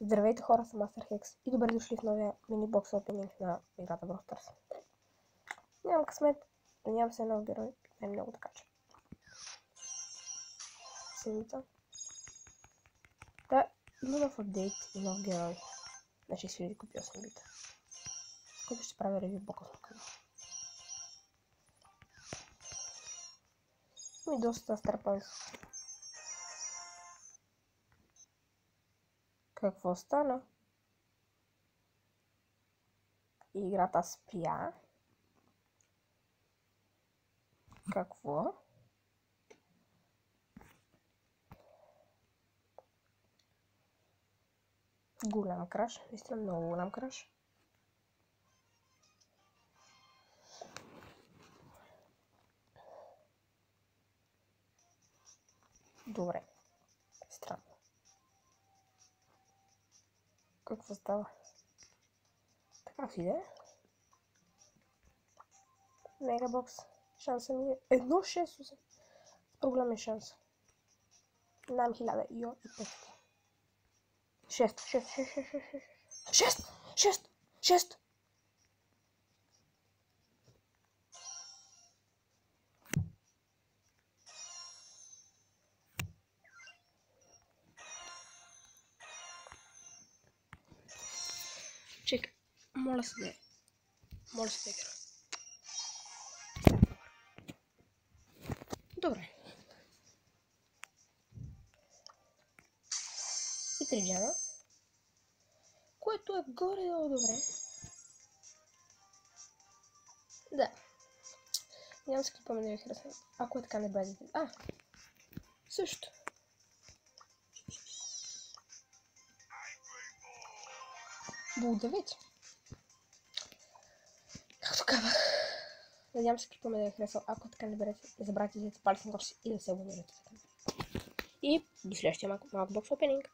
Здравейте хора, съм Hex и добре дошли в новия мини бокс опенинг на играта Brawl Stars. Нямам късмет, но нямам се нов герой, не много така че. Симита. Да, има нов апдейт и нов герой. На 6000 купил съм бита. Който ще правя ревю по-късно канал. Ми доста стърпан. Какво стана? Играта спря. Какво? Голям краш, наистина много голям краш. Добре. Какво става? Така си де. Мегабокс. Шанса ми е 1-6-8. Проблем е шанс. Нам 1000 йо и 5. 6, 6, 6, 6, 6, 6, 6, 6. Чекай, моля се да е. Моля се да е. Добре. И три джана. Което е горе-долу добре. Да. Нямам си какво да харесва. Ако е така не бъдете. А! Също. Булдавец. Както казах. Надявам се клипа ме да ви харесал. Ако така не берете, не забравяйте да палец на и да се абонирате. И до следващия малко бокс опенинг.